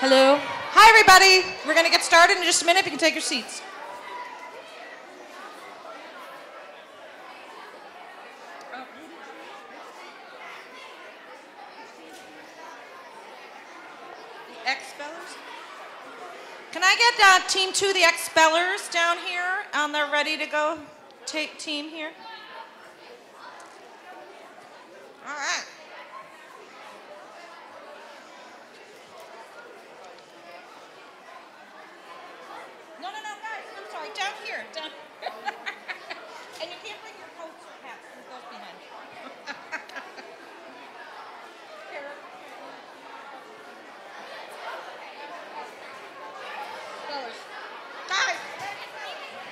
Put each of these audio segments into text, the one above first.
Hello. Hi, everybody. We're going to get started in just a minute. You can take your seats. The expellers. Can I get uh, team two, the expellers, down here on the ready to go ta- team here? All right. No, no, no, guys. I'm sorry. Down here. Down. and you can't bring your coats or hats. There's those behind. Here. Fellas. Guys. Are we gonna call them now?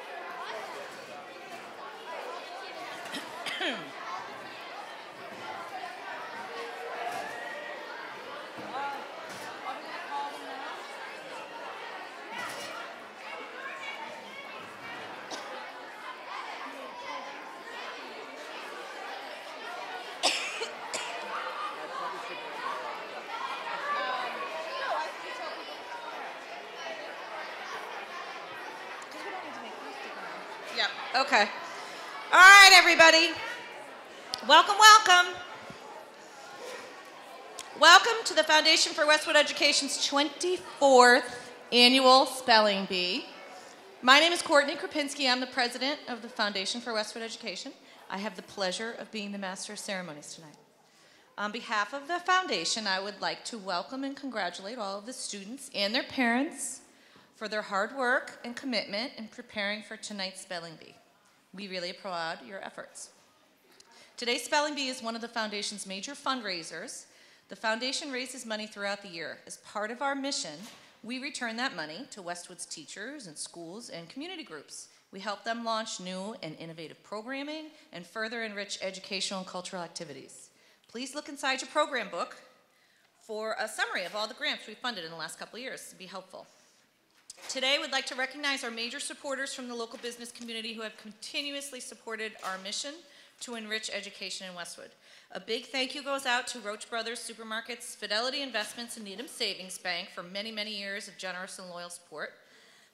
No, I think you tell people. Because we don't need to make you stick around. Yep. Okay. All right, everybody. Welcome, welcome. Welcome to the Foundation for Westwood Education's 24th annual Spelling Bee. My name is Courtney Krapinski. I'm the president of the Foundation for Westwood Education. I have the pleasure of being the master of ceremonies tonight. On behalf of the foundation, I would like to welcome and congratulate all of the students and their parents for their hard work and commitment in preparing for tonight's spelling bee. We really applaud your efforts. Today's spelling bee is one of the foundation's major fundraisers. The foundation raises money throughout the year. As part of our mission, we return that money to Westwood's teachers and schools and community groups. We help them launch new and innovative programming and further enrich educational and cultural activities. Please look inside your program book for a summary of all the grants we funded in the last couple of years to be helpful. Today, we'd like to recognize our major supporters from the local business community who have continuously supported our mission to enrich education in Westwood. A big thank you goes out to Roche Brothers Supermarkets, Fidelity Investments, and Needham Savings Bank for many, many years of generous and loyal support.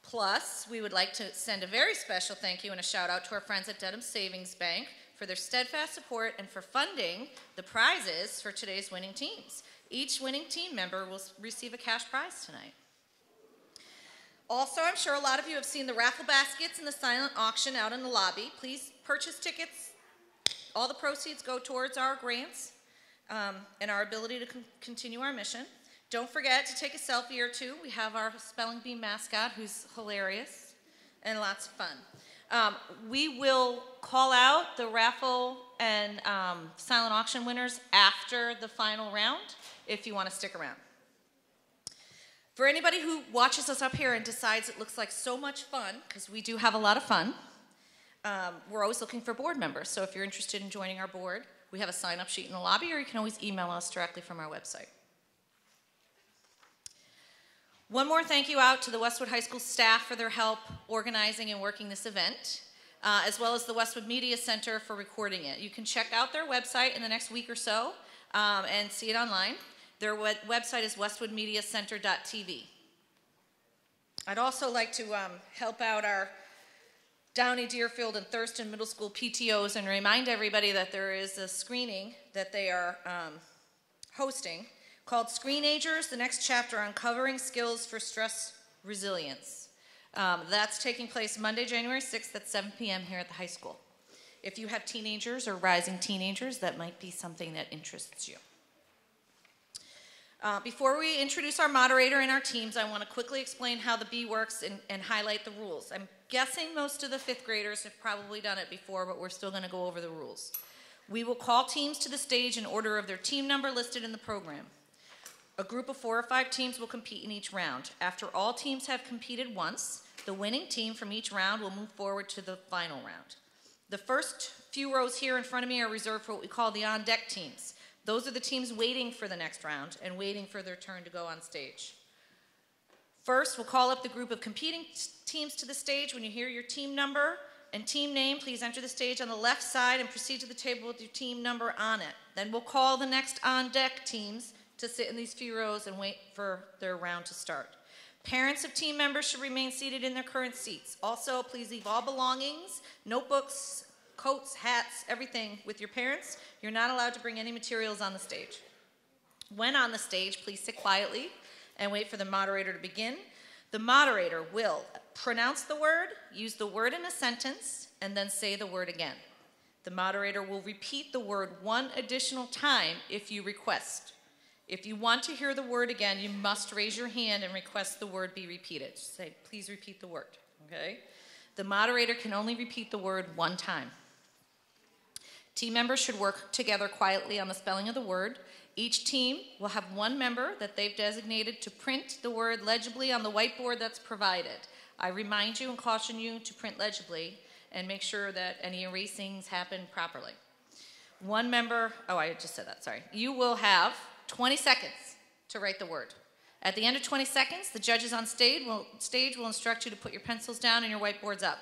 Plus, we would like to send a very special thank you and a shout out to our friends at Dedham Savings Bank for their steadfast support and for funding the prizes for today's winning teams. Each winning team member will receive a cash prize tonight. Also, I'm sure a lot of you have seen the raffle baskets and the silent auction out in the lobby. Please purchase tickets. All the proceeds go towards our grants um, and our ability to con- continue our mission. Don't forget to take a selfie or two. We have our spelling bee mascot who's hilarious and lots of fun. Um, we will call out the raffle and um, silent auction winners after the final round if you want to stick around. For anybody who watches us up here and decides it looks like so much fun, because we do have a lot of fun, um, we're always looking for board members. So if you're interested in joining our board, we have a sign up sheet in the lobby, or you can always email us directly from our website. One more thank you out to the Westwood High School staff for their help organizing and working this event, uh, as well as the Westwood Media Center for recording it. You can check out their website in the next week or so um, and see it online. Their web- website is westwoodmediacenter.tv. I'd also like to um, help out our Downey, Deerfield, and Thurston Middle School PTOs and remind everybody that there is a screening that they are um, hosting called Screenagers, the next chapter Uncovering Skills for Stress Resilience. Um, that's taking place Monday, January 6th at 7 p.m. here at the high school. If you have teenagers or rising teenagers, that might be something that interests you. Uh, before we introduce our moderator and our teams, I want to quickly explain how the Bee works and, and highlight the rules. I'm guessing most of the fifth graders have probably done it before, but we're still going to go over the rules. We will call teams to the stage in order of their team number listed in the program. A group of four or five teams will compete in each round. After all teams have competed once, the winning team from each round will move forward to the final round. The first few rows here in front of me are reserved for what we call the on deck teams. Those are the teams waiting for the next round and waiting for their turn to go on stage. First, we'll call up the group of competing teams to the stage. When you hear your team number and team name, please enter the stage on the left side and proceed to the table with your team number on it. Then we'll call the next on deck teams to sit in these few rows and wait for their round to start. Parents of team members should remain seated in their current seats. Also, please leave all belongings, notebooks, coats, hats, everything with your parents. You're not allowed to bring any materials on the stage. When on the stage, please sit quietly and wait for the moderator to begin. The moderator will pronounce the word, use the word in a sentence, and then say the word again. The moderator will repeat the word one additional time if you request. If you want to hear the word again, you must raise your hand and request the word be repeated. Say, please repeat the word, okay? The moderator can only repeat the word one time. Team members should work together quietly on the spelling of the word. Each team will have one member that they've designated to print the word legibly on the whiteboard that's provided. I remind you and caution you to print legibly and make sure that any erasings happen properly. One member, oh, I just said that, sorry. You will have 20 seconds to write the word. At the end of 20 seconds, the judges on stage will, stage will instruct you to put your pencils down and your whiteboards up.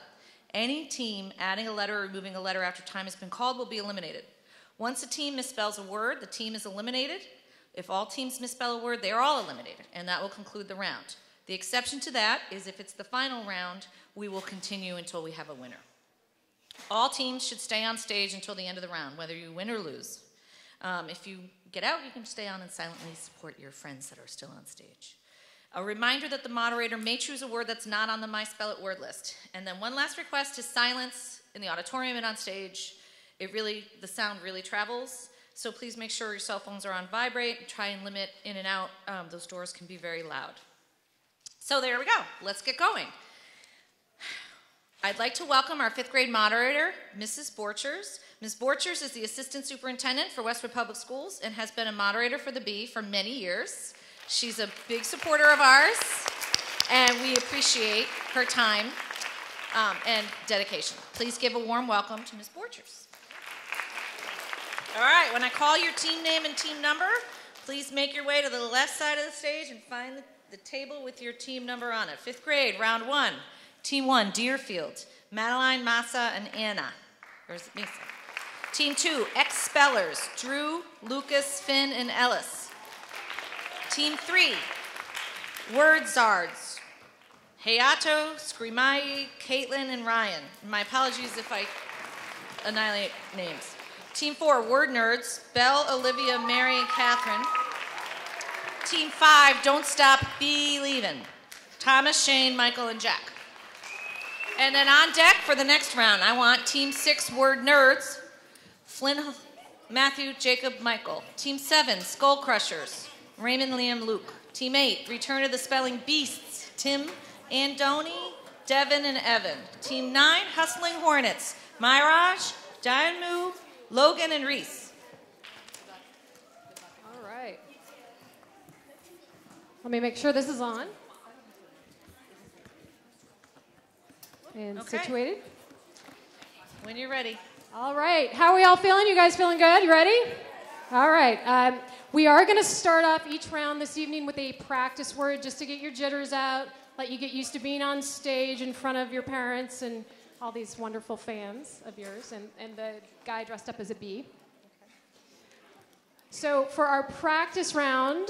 Any team adding a letter or removing a letter after time has been called will be eliminated. Once a team misspells a word, the team is eliminated. If all teams misspell a word, they are all eliminated, and that will conclude the round. The exception to that is if it's the final round, we will continue until we have a winner. All teams should stay on stage until the end of the round, whether you win or lose. Um, if you get out, you can stay on and silently support your friends that are still on stage. A reminder that the moderator may choose a word that's not on the My Spell It word list. And then one last request to silence in the auditorium and on stage. It really, the sound really travels. So please make sure your cell phones are on vibrate. Try and limit in and out. Um, those doors can be very loud. So there we go. Let's get going. I'd like to welcome our fifth grade moderator, Mrs. Borchers. Ms. Borchers is the assistant superintendent for Westwood Public Schools and has been a moderator for the Bee for many years. She's a big supporter of ours, and we appreciate her time um, and dedication. Please give a warm welcome to Ms. Borchers. All right, when I call your team name and team number, please make your way to the left side of the stage and find the, the table with your team number on it. Fifth grade, round one. Team one, Deerfield, Madeline, Massa, and Anna. Or is it Misa? Team two, ex-spellers, Drew, Lucas, Finn, and Ellis. Team three, word zards, Hayato, Scrimai, Caitlin, and Ryan. My apologies if I annihilate names. Team four, word nerds, Belle, Olivia, Mary, and Catherine. Team five, don't stop believing, Thomas, Shane, Michael, and Jack. And then on deck for the next round, I want Team six, word nerds, Flynn, Matthew, Jacob, Michael. Team 7, Skull Crushers, Raymond, Liam, Luke. Team 8, Return of the Spelling Beasts, Tim, Andoni, Devin, and Evan. Team 9, Hustling Hornets, Myraj, Dianmu, Logan, and Reese. All right. Let me make sure this is on. And Okay. situated. When you're ready. All right. How are we all feeling? You guys feeling good? You ready? All right. Um, we are going to start off each round this evening with a practice word just to get your jitters out, let you get used to being on stage in front of your parents and all these wonderful fans of yours, and, and the guy dressed up as a bee. So, for our practice round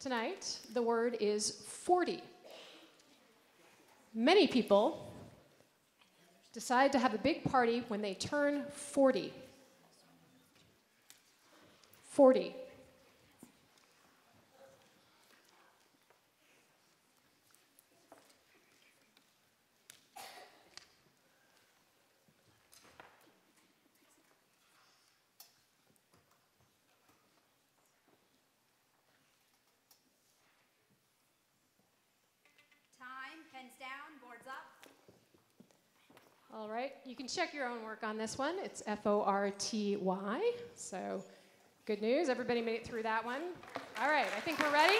tonight, the word is 40. Many people decide to have a big party when they turn 40. 40. Time, pens down, boards up. All right, you can check your own work on this one. It's F O R T Y. So, good news. Everybody made it through that one. All right, I think we're ready.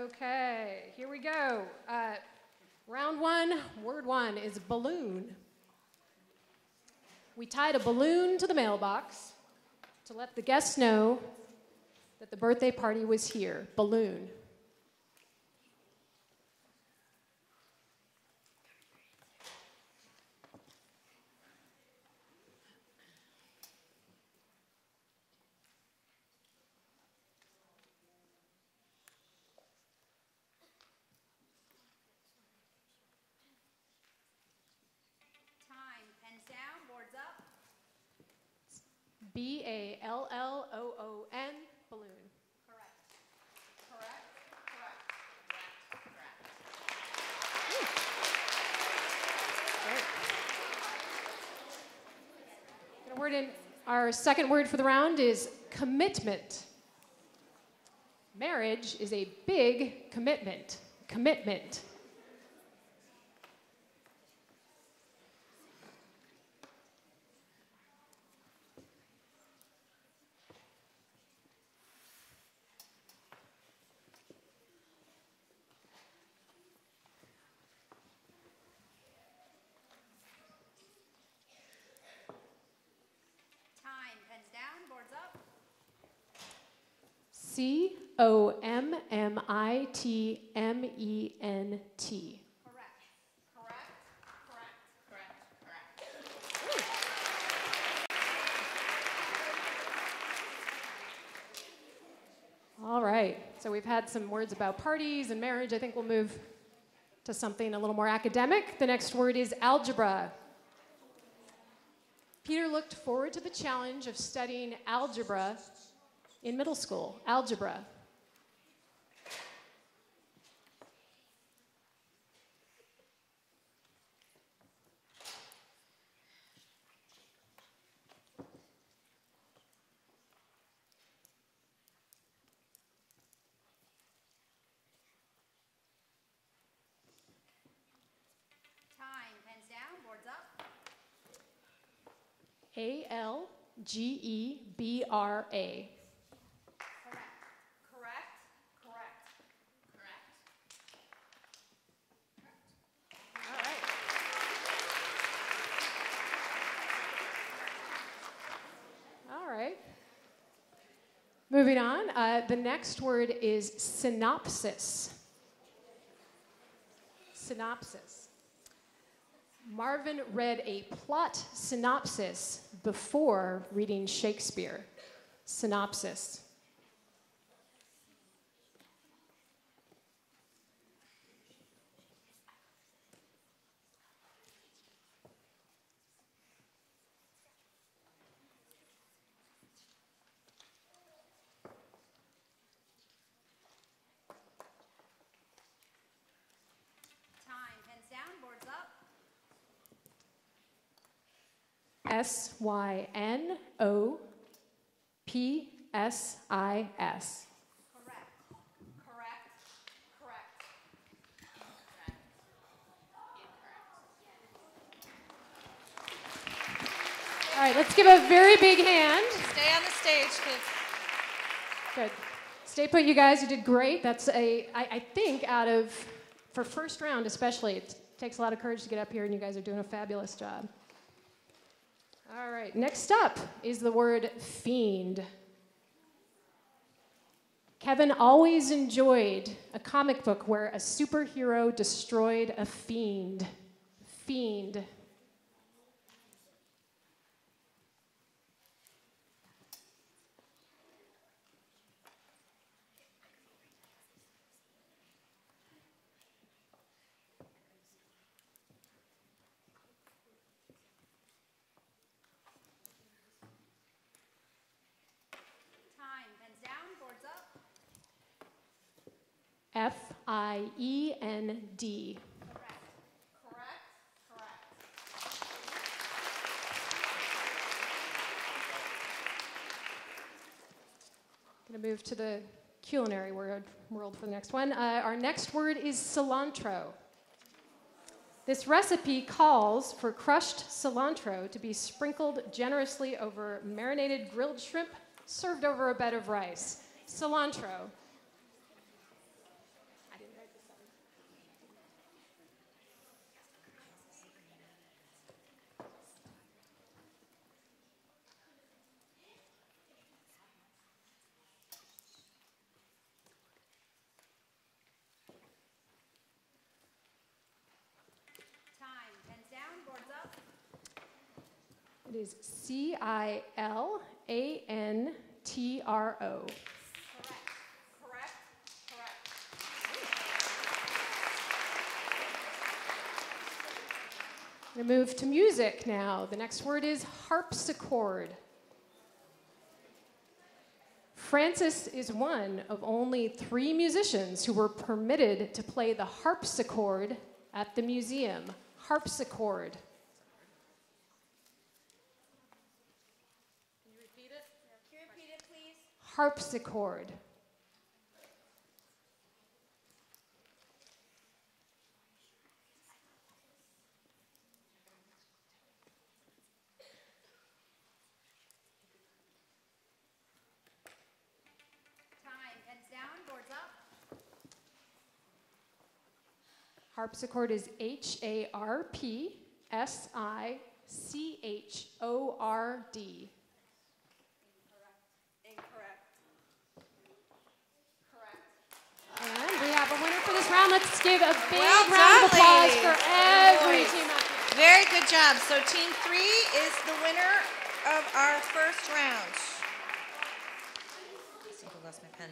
Okay, here we go. Uh, round one, word one is balloon. We tied a balloon to the mailbox to let the guests know that the birthday party was here. Balloon. B A L L O O N, balloon. Correct. Correct. Correct. Correct. Great. Word in our second word for the round is commitment. Marriage is a big commitment. Commitment. Time. Pens down. Boards up. C O M M I T M E N T. Correct. Correct. Correct. Correct. Correct. All right. So we've had some words about parties and marriage. I think we'll move to something a little more academic. The next word is algebra. Peter looked forward to the challenge of studying algebra in middle school. Algebra. Time. Pens down. Boards up. A L G E B R A. Correct. Correct. Correct. Correct. All right. All right. Moving on, uh, the next word is synopsis. Synopsis. Marvin read a plot synopsis before reading Shakespeare. Synopsis. Time. Pens down. Boards up. S Y N O P S I S. Correct. Correct. Correct. All right, let's give a very big hand. Stay on the stage, kids. Good. Stay put, you guys. You did great. That's a, I, I think, out of, for first round especially, it takes a lot of courage to get up here, and you guys are doing a fabulous job. All right, next up is the word fiend. Kevin always enjoyed a comic book where a superhero destroyed a fiend. Fiend. Time. Pens down. Boards up. F I E N D. Going to move to the culinary word world for the next one. Uh, our next word is cilantro. This recipe calls for crushed cilantro to be sprinkled generously over marinated grilled shrimp served over a bed of rice. Cilantro. It is C I L A N T R O. Correct. Correct. Correct. I'm going to move to music now. The next word is harpsichord. Francis is one of only three musicians who were permitted to play the harpsichord at the museum. Harpsichord. Can you repeat it? Can you repeat it, please? Harpsichord. Time. Heads down, boards up. Harpsichord is H A R P S I C H O R D. Incorrect. Correct. And we have a winner for this round. Let's give a big Well round of applause ladies. for every team. Very good job. So team three is the winner of our first round. I lost my pen.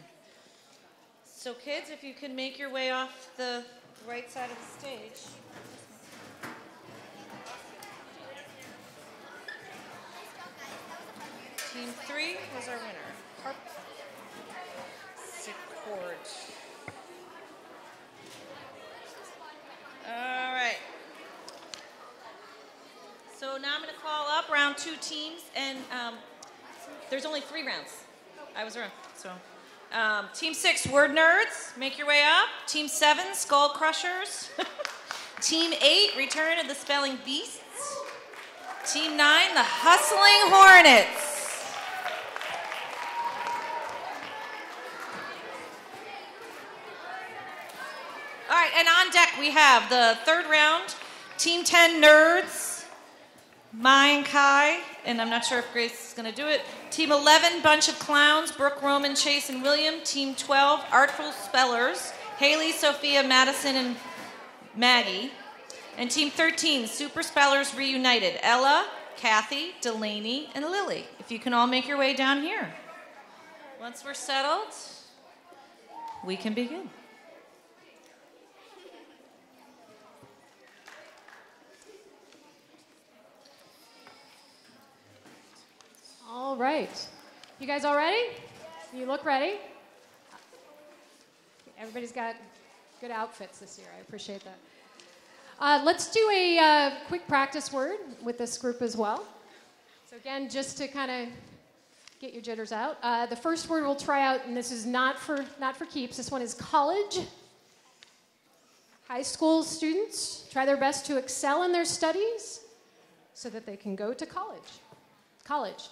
So kids, if you can make your way off the right side of the stage. Team three was our winner. Harpsichord. All right. So now I'm going to call up round two teams, and um, there's only three rounds. I was wrong. So, um, team six, word nerds, make your way up. Team seven, skull crushers. team eight, return of the spelling beasts. Team nine, the hustling hornets. All right, and on deck we have the third round, Team 10 Nerds, Mine Kai, and I'm not sure if Grace is going to do it. Team 11, Bunch of Clowns, Brooke, Roman, Chase, and William. Team 12, Artful Spellers, Haley, Sophia, Madison, and Maggie. And Team 13, Super Spellers Reunited, Ella, Kathy, Delaney, and Lily. If you can all make your way down here. Once we're settled, we can begin. All right. You guys all ready? You look ready? Everybody's got good outfits this year. I appreciate that. Uh, let's do a uh, quick practice word with this group as well. So, again, just to kind of get your jitters out, uh, the first word we'll try out, and this is not for, not for keeps, this one is college. High school students try their best to excel in their studies so that they can go to college. College.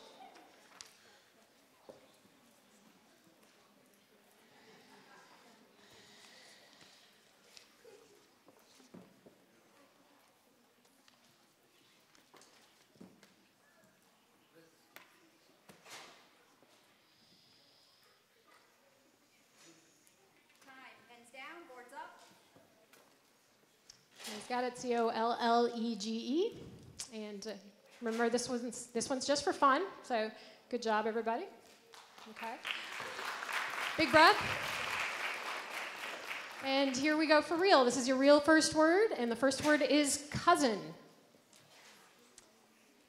Got it C O L L E G E. And uh, remember, this one's, this one's just for fun. So good job, everybody. Okay. Big breath. And here we go for real. This is your real first word, and the first word is cousin.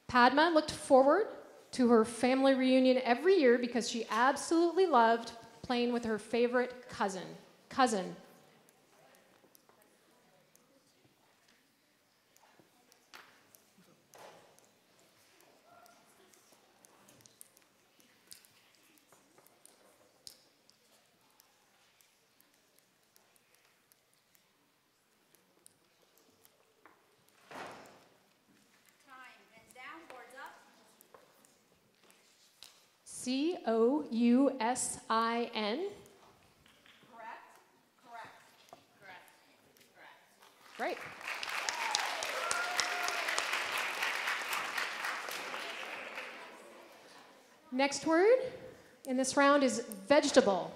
Padma looked forward to her family reunion every year because she absolutely loved playing with her favorite cousin. Cousin. Time. Heads down, boards up. C O U S I N. Correct. Correct. Correct. Correct. Great. Next word in this round is vegetable.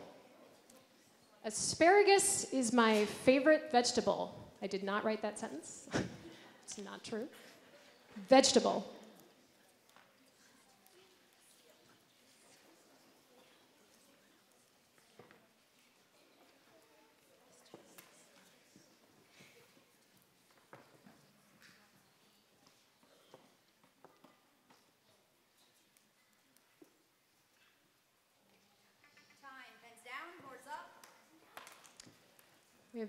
Asparagus is my favorite vegetable. I did not write that sentence. it's not true. Vegetable. We have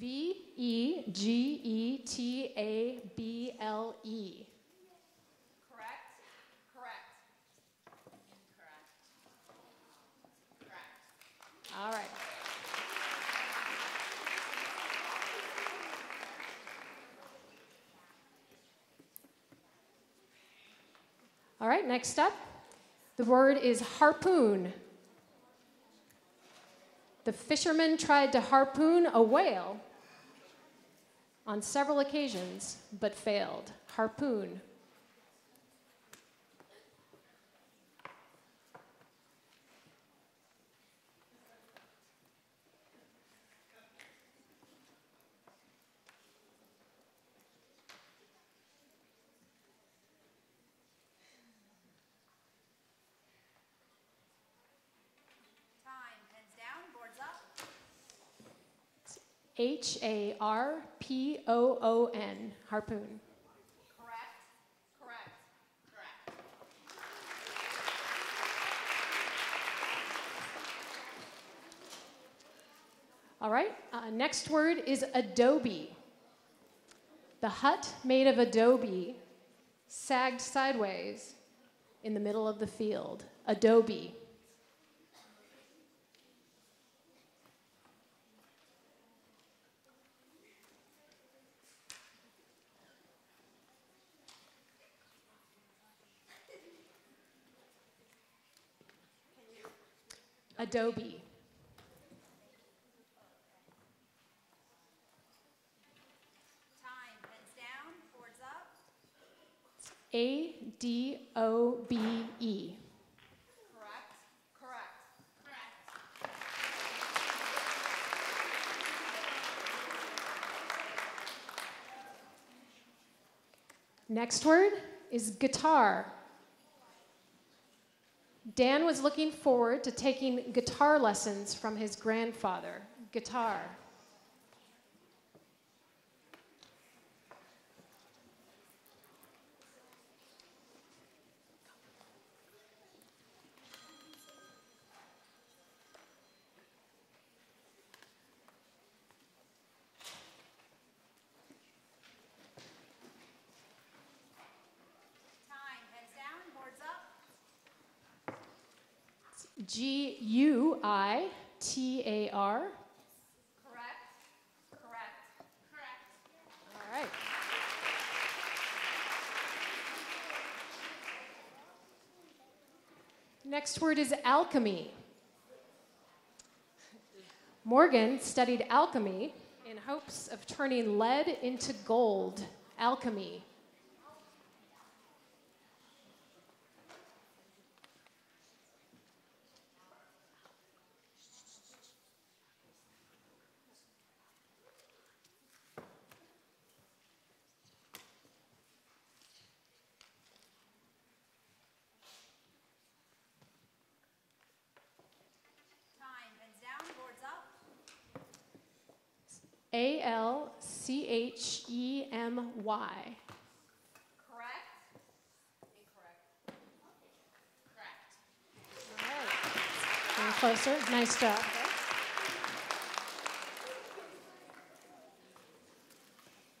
V E G E T A B L E. Correct? Correct. Incorrect. Correct. All right. All right, next up, the word is harpoon. The fisherman tried to harpoon a whale on several occasions, but failed. Harpoon. H A R P O O N. Harpoon. Correct. Correct. Correct. All right, uh, next word is adobe. The hut made of adobe sagged sideways in the middle of the field. Adobe. Adobe. Time. Pens down. Boards up. A D O B E. Correct. Correct. Correct. Next word is guitar. Dan was looking forward to taking guitar lessons from his grandfather. Guitar. Time. Pens down. Boards up. G U I T A R. Correct. Correct. Correct. All right. Next word is alchemy. Morgan studied alchemy in hopes of turning lead into gold. Alchemy. Time. Pens down. Boards up. A L C H E M Y. Correct. Incorrect. Correct. All right. Getting closer. Nice job.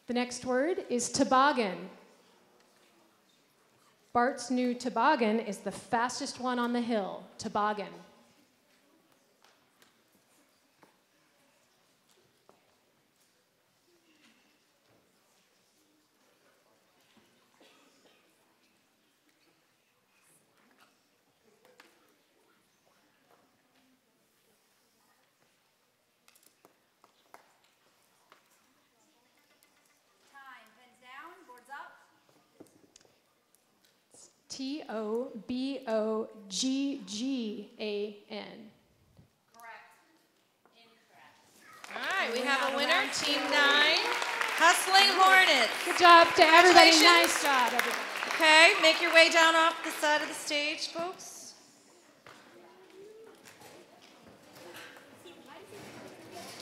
The next word is toboggan. Bart's new toboggan is the fastest one on the hill. Toboggan. Time. Pens down. Boards up. T O B O G G A N. Correct. Incorrect. All right, we have a winner, Team Nine, Hustling Hornets. Good job to everybody. Nice job, everybody. Okay, make your way down off the side of the stage, folks.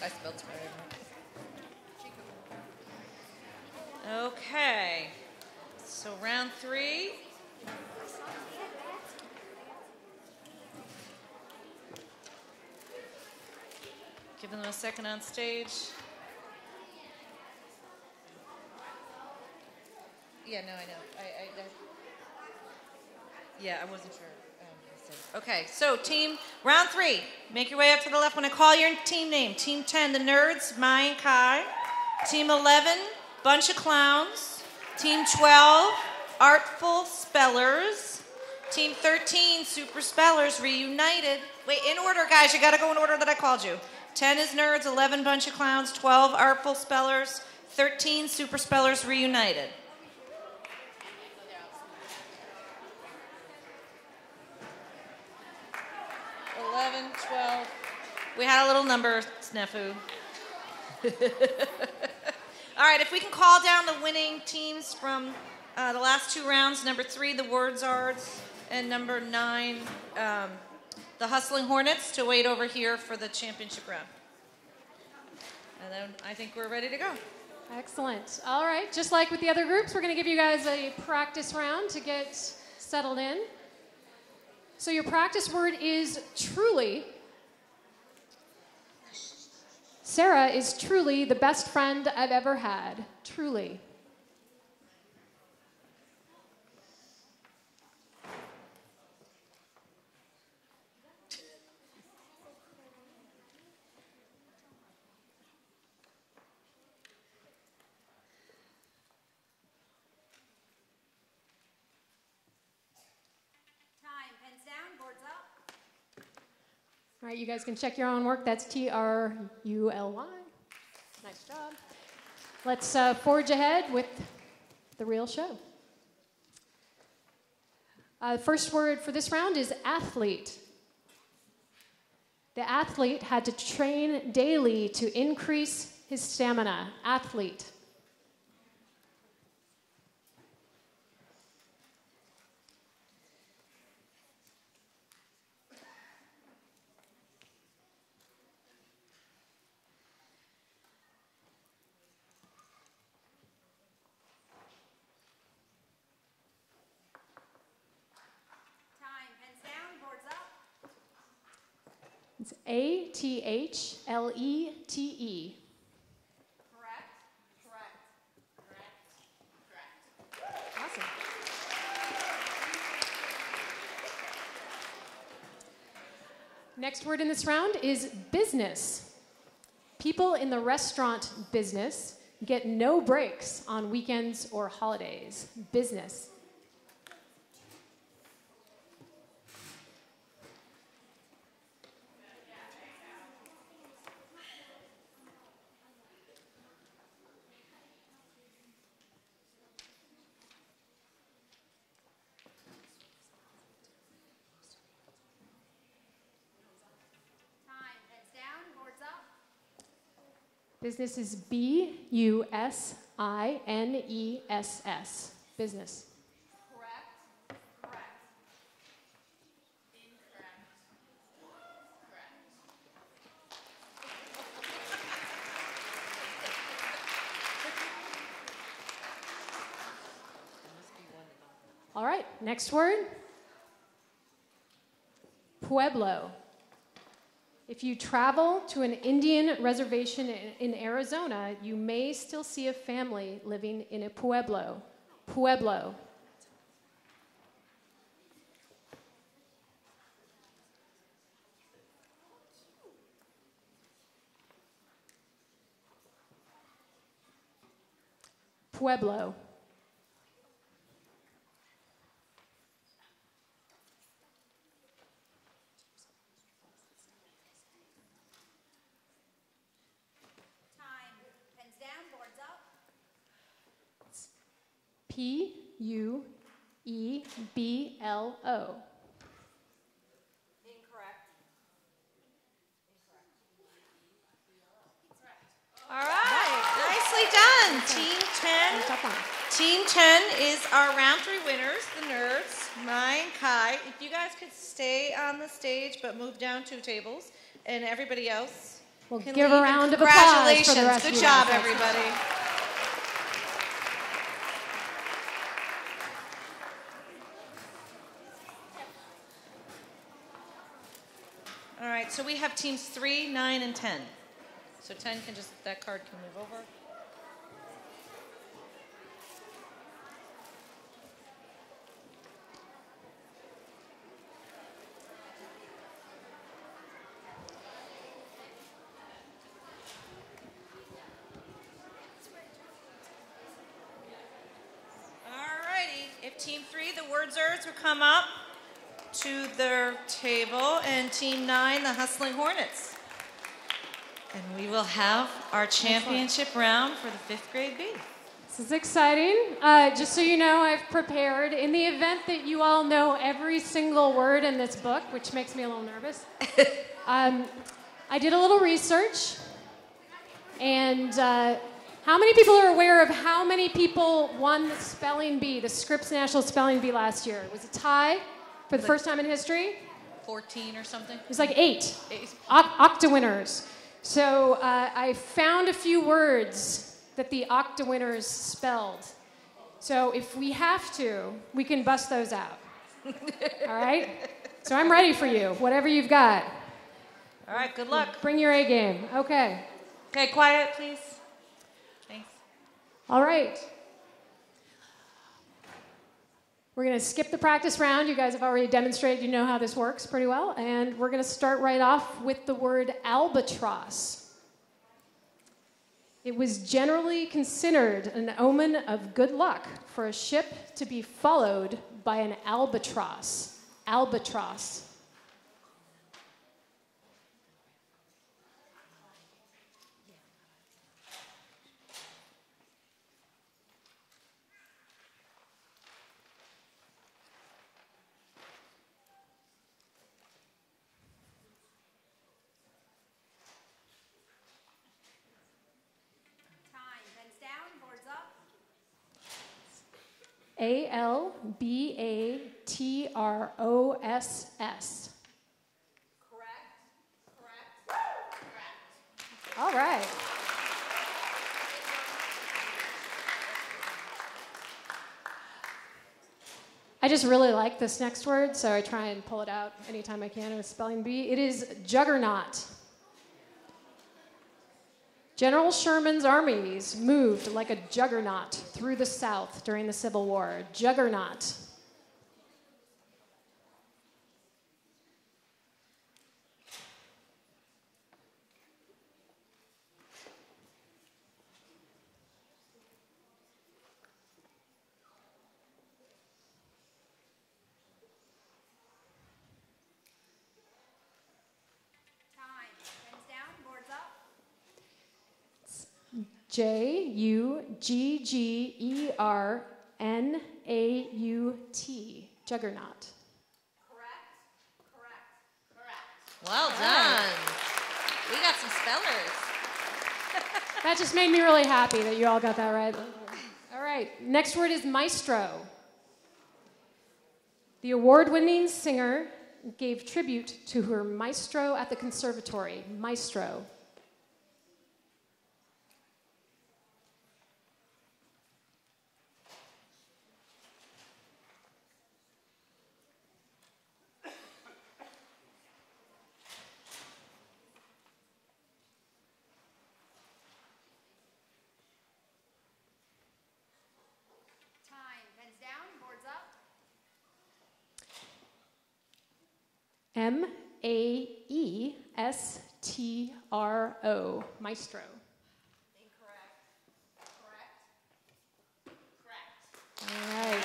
I spilled some. Okay, second on stage. Yeah, no, I know. I, I, I yeah, I wasn't sure. Um, okay, so team round three. Make your way up to the left when I call your team name. Team 10, the Nerds, Mai and Kai. Team 11, Bunch of Clowns. Team 12, Artful Spellers. Team 13, Super Spellers Reunited. Wait, in order, guys. You got to go in order that I called you. 10 is Nerds, 11 Bunch of Clowns, 12 Artful Spellers, 13 Super Spellers Reunited. Eleven, twelve. We had a little number snafu. All right, if we can call down the winning teams from uh, the last two rounds. Number three, the Words Arts, and number nine, um, the Hustling Hornets, to wait over here for the championship round. And then I think we're ready to go. Excellent. All right, just like with the other groups, we're going to give you guys a practice round to get settled in. So, your practice word is truly. Sarah is truly the best friend I've ever had. Truly. Time, pens down, boards up. All right, you guys can check your own work. That's T R U L Y. Nice job. Let's uh, forge ahead with the real show. Uh, the first word for this round is athlete. The athlete had to train daily to increase his stamina. Athlete. Time, pens down, boards up. It's A T H L E T E. Correct, correct, correct, correct. Awesome. Next word in this round is business. People in the restaurant business get no breaks on weekends or holidays. Business. Business is B U S I N E S S. Business. Correct, correct. Incorrect. Correct. All right, next word Pueblo. If you travel to an Indian reservation in, Arizona, you may still see a family living in a pueblo. Pueblo. Pueblo. Time, pens down, boards up. P U E B L O. Incorrect. All right, nicely done, Team 10. Team 10 is our round three winners, the nerds, Mai and Kai. If you guys could stay on the stage but move down two tables, and everybody else We'll can give a round of applause for the Congratulations. rest of Good job, guys. everybody. All right, so we have teams three, nine, and 10. So 10 can just, that card can move over. All righty. If team three, the word words would come up to their table, and Team nine, the Hustling Hornets. And we will have our championship round for the fifth grade Bee. This is exciting. Uh, just so you know, I've prepared. In the event that you all know every single word in this book, which makes me a little nervous, um, I did a little research. And uh, how many people are aware of how many people won the spelling bee, the Scripps National Spelling Bee last year? It was a tie for the first time in history. 14 or something? It was like eight. Eight. Octa winners. So uh, I found a few words that the Octa winners spelled. So if we have to, we can bust those out. All right? So I'm ready for you, whatever you've got. All right, good luck. Bring your A game. Okay. Okay, quiet, please. Thanks. All right. We're going to skip the practice round. You guys have already demonstrated you know how this works pretty well. And we're going to start right off with the word albatross. It was generally considered an omen of good luck for a ship to be followed by an albatross. Albatross. Time. Pens down. Boards up. A L B A T R O S S. Correct. Correct. All right. I just really like this next word, so I try and pull it out anytime I can in a spelling bee. It is juggernaut. General Sherman's armies moved like a juggernaut through the South during the Civil War. Juggernaut. Time. Pens down. Boards up. J U G G E R N A U T. Juggernaut. Correct. Correct. Correct. Well done. We got some spellers. That just made me really happy that you all got that right. All right, next word is maestro. The award winning singer gave tribute to her maestro at the conservatory. Maestro. M A E S T R O. Maestro. Incorrect. Correct. Correct. All right.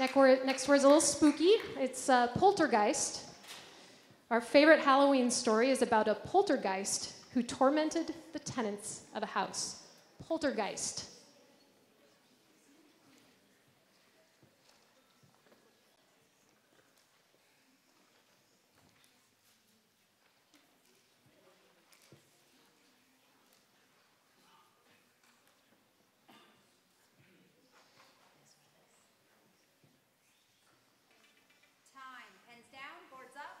Next word, next word's a little spooky. It's uh, poltergeist. Our favorite Halloween story is about a poltergeist who tormented the tenants of a house. Poltergeist. Time. Pens down. Boards up.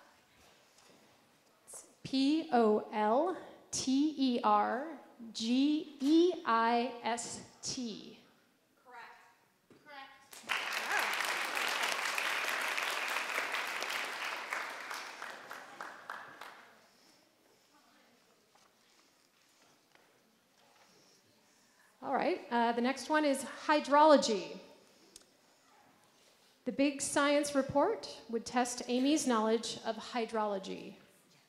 P O L T E R G E I S T. Correct. All right, uh, the next one is hydrology. The big science report would test Amy's knowledge of hydrology.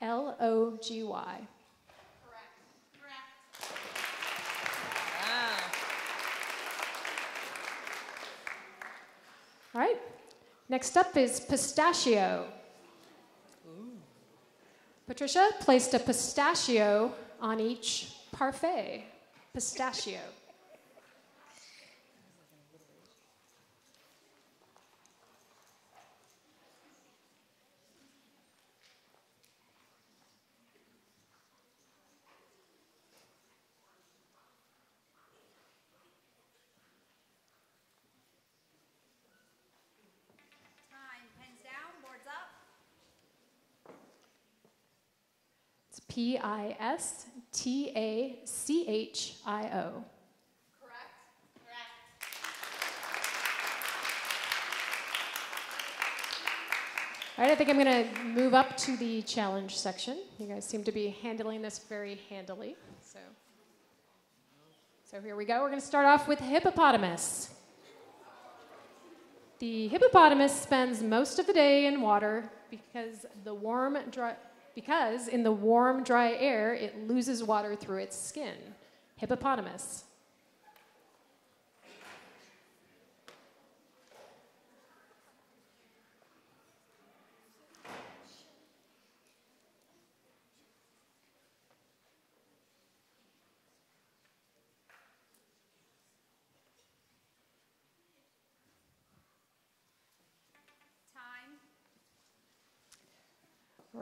L O G Y. All right. Next up is pistachio. Ooh. Patricia placed a pistachio on each parfait. Pistachio. Time, pens down, boards up. It's P I S T A C H I O. All right, I think I'm going to move up to the challenge section. You guys seem to be handling this very handily. So, so here we go. We're going to start off with hippopotamus. The hippopotamus spends most of the day in water because the warm, dry, because in the warm, dry air it loses water through its skin. Hippopotamus.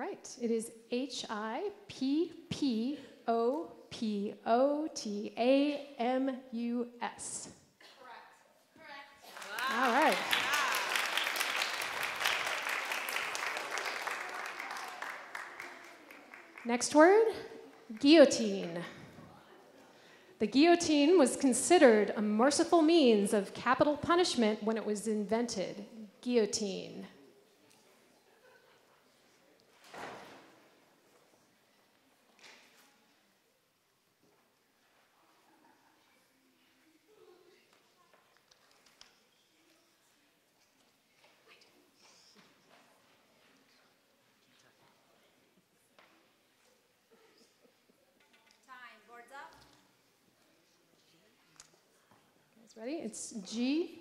Right, It is H I P P O P O T A M U S. Correct. Correct. All right. Next word guillotine. The guillotine was considered a merciful means of capital punishment when it was invented. Guillotine. Ready? It's G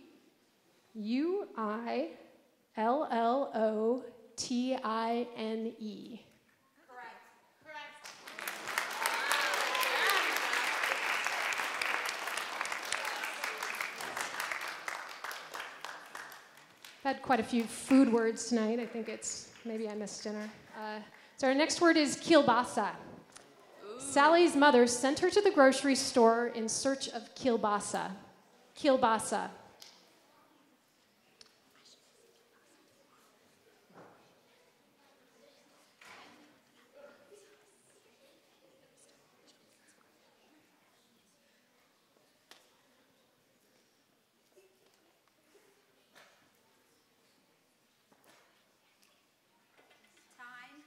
U I L L O T I N E. Correct. I've had quite a few food words tonight. I think it's maybe I missed dinner. Uh, so our next word is kielbasa. Sally's mother sent her to the grocery store in search of kielbasa. Kielbasa. Time.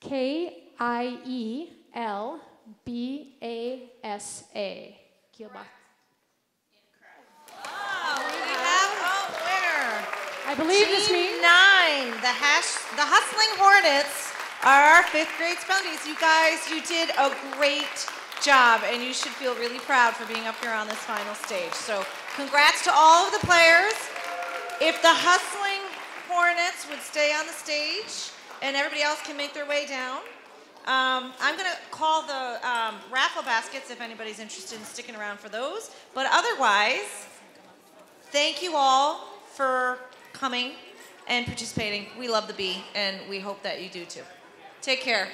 K I E L B A S A. Kielbasa. Oh, we have a winner. I believe this Team means. nine, the hash, the hustling Hornets are our fifth grade spelunkies. You guys, you did a great job, and you should feel really proud for being up here on this final stage. So, congrats to all of the players. If the hustling Hornets would stay on the stage, and everybody else can make their way down. Um, I'm going to call the um, raffle baskets if anybody's interested in sticking around for those. But otherwise, thank you all for coming and participating. We love the bee, and we hope that you do too. Take care.